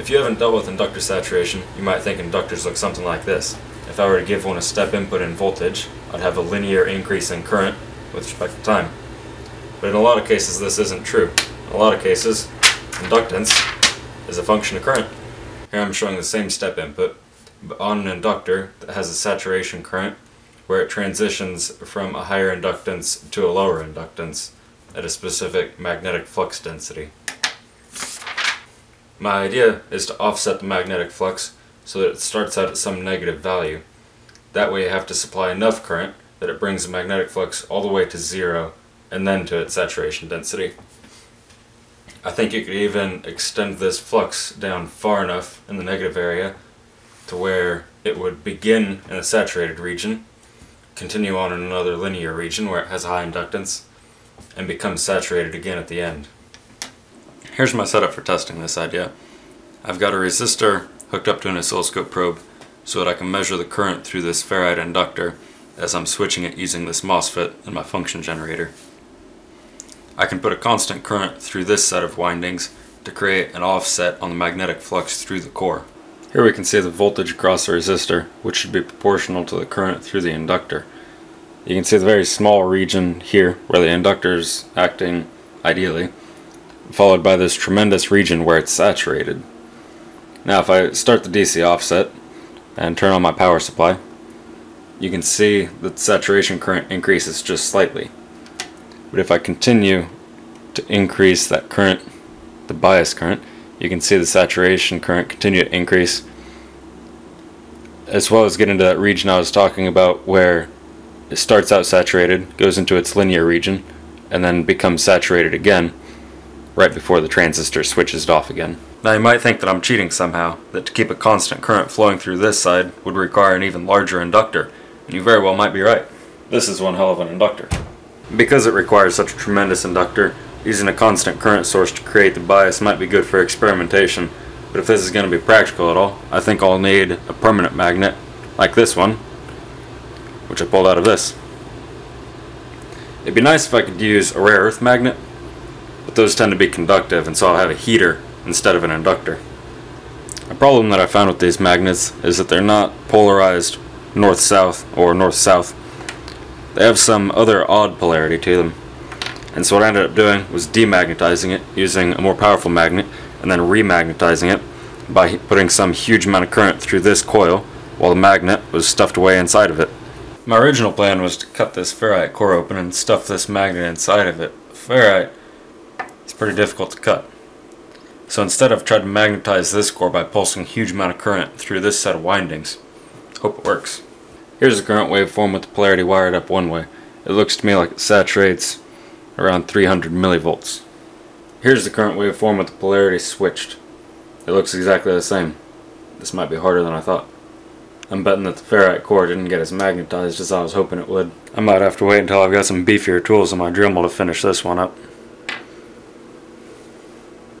If you haven't dealt with inductor saturation, you might think inductors look something like this. If I were to give one a step input in voltage, I'd have a linear increase in current with respect to time. But in a lot of cases this isn't true. In a lot of cases, inductance is a function of current. Here I'm showing the same step input, but on an inductor that has a saturation current where it transitions from a higher inductance to a lower inductance at a specific magnetic flux density. My idea is to offset the magnetic flux so that it starts out at some negative value. That way you have to supply enough current that it brings the magnetic flux all the way to zero and then to its saturation density. I think you could even extend this flux down far enough in the negative area to where it would begin in a saturated region, continue on in another linear region where it has high inductance, and become saturated again at the end. Here's my setup for testing this idea. I've got a resistor hooked up to an oscilloscope probe so that I can measure the current through this ferrite inductor as I'm switching it using this MOSFET and my function generator. I can put a constant current through this set of windings to create an offset on the magnetic flux through the core. Here we can see the voltage across the resistor, which should be proportional to the current through the inductor. You can see the very small region here where the inductor is acting ideally, followed by this tremendous region where it's saturated. Now if I start the DC offset and turn on my power supply, you can see that the saturation current increases just slightly. But if I continue to increase that current, the bias current, you can see the saturation current continue to increase as well as get into that region I was talking about where it starts out saturated, goes into its linear region, and then becomes saturated again right before the transistor switches it off again. Now you might think that I'm cheating somehow, that to keep a constant current flowing through this side would require an even larger inductor, and you very well might be right. This is one hell of an inductor. Because it requires such a tremendous inductor, using a constant current source to create the bias might be good for experimentation, but if this is going to be practical at all, I think I'll need a permanent magnet, like this one, which I pulled out of this. It'd be nice if I could use a rare earth magnet, but those tend to be conductive and so I'll have a heater instead of an inductor. A problem that I found with these magnets is that they're not polarized north-south or north-south. They have some other odd polarity to them. And so what I ended up doing was demagnetizing it using a more powerful magnet and then remagnetizing it by putting some huge amount of current through this coil while the magnet was stuffed away inside of it. My original plan was to cut this ferrite core open and stuff this magnet inside of it. Ferrite pretty difficult to cut. So instead I've tried to magnetize this core by pulsing a huge amount of current through this set of windings. Hope it works. Here's the current waveform with the polarity wired up one way. It looks to me like it saturates around 300 millivolts. Here's the current waveform with the polarity switched. It looks exactly the same. This might be harder than I thought. I'm betting that the ferrite core didn't get as magnetized as I was hoping it would. I might have to wait until I've got some beefier tools in my Dremel to finish this one up.